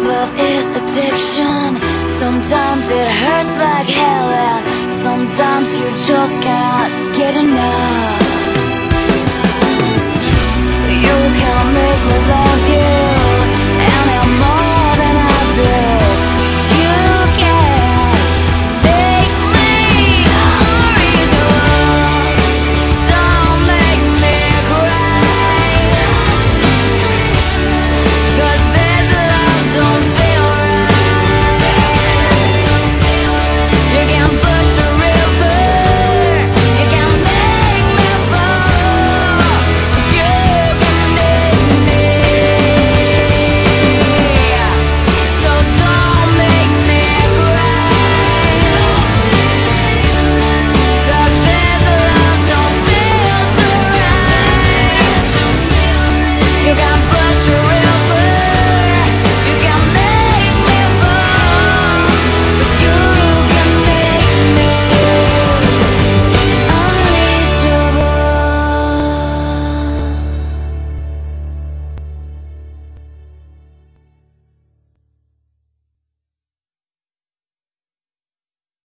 love is addiction. Sometimes it hurts like hell and sometimes you just can't get enough. You can make me laugh.